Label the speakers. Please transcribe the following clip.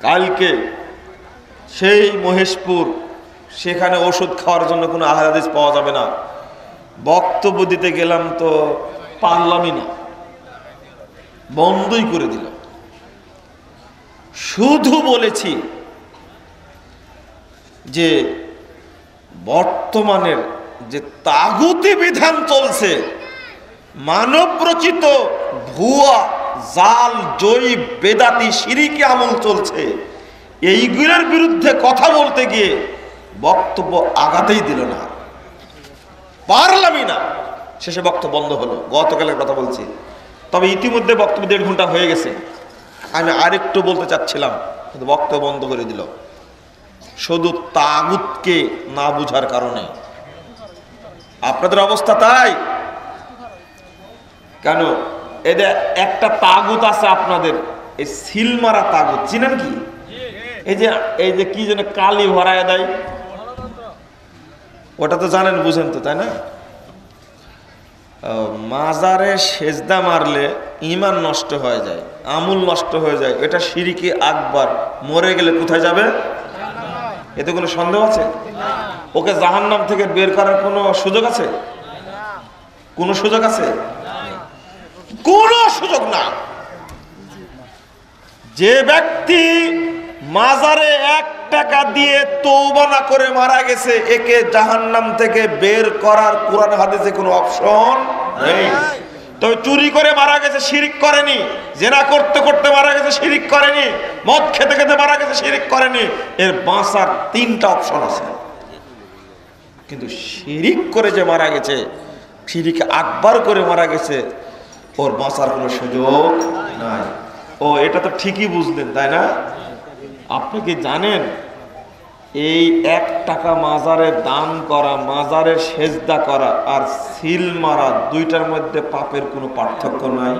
Speaker 1: কালকে সেই মহেশপুর, সেখানে ওষুধ খাওয়ার জন্য কোনো আহারাদিস পাওয়া যাবে না। বক্তব্য দিতে গেলাম তো পারলামই না। বন্ধই করে দিল। শুধু বলেছি যে বর্তমানের যে তাগুতি বিধান চলছে মানব রচিত ভুয়া জাল জয়ী বেদাতি, সিরিকি আমল চলছে। এইগুলোর বিরুদ্ধে কথা বলতে গিয়ে বক্তব্য আগাতেই দিল না। পারলামই না। শেষে বক্তব্য বন্ধ হলো। গতকালের কথা বলছি। তবে ইতিমধ্যে বক্তব্য দেড় ঘণ্টা হয়ে গেছে। আমি আরেকটু বলতে চাচ্ছিলাম, কিন্তু বক্তব্য বন্ধ করে দিল। শুধু তাগুতকে না বুঝার কারণে। আপনাদের অবস্থা তাই? কেন? এদের একটা তাগুত আছে আপনাদের, এই সিলমারা তাগুত, চিনেন কি? এই যে এই যে কি যেন কালি ভরায় দেয়। ওটা তো জানেন, বুঝেন তো, তাই না? মাজারে সেজদা মারলে ইমান নষ্ট হয়ে যায়, আমুল নষ্ট হয়ে যায়, এটা সিরিকি আকবার, মরে গেলে কোথায় যাবে? এতে কোনো সন্দেহ আছে? ওকে জাহান্নাম থেকে বের করার কোনো সুযোগ আছে? কোনো সুযোগ আছে? কোনো সুযোগ না। যে ব্যক্তি মাজারে এক টাকা দিয়ে তৌবানা করে মারা গেছে, একে জাহান্নাম থেকে বের করার কোরআন হাদিসে কোনো অপশন নেই। তবে চুরি করে মারা গেছে, শিরিক করেনি। জেনা করতে করতে মারা গেছে, শিরিক করেনি। মদ খেতে খেতে মারা গেছে, শিরিক করেনি। এর বাঁচার তিনটা অপশন আছে। কিন্তু শিরিক করে যে মারা গেছে, শিরিক আকবার করে মারা গেছে ওর বাঁচার কোনো সুযোগ নাই। ও, এটা তো ঠিকই বুঝলেন, তাই না? আপনি কি জানেন, এই এক টাকা মাজারে দান করা মাজারে সেজদা করা আর সিল মারা দুইটার মধ্যে পাপের কোনো পার্থক্য নাই?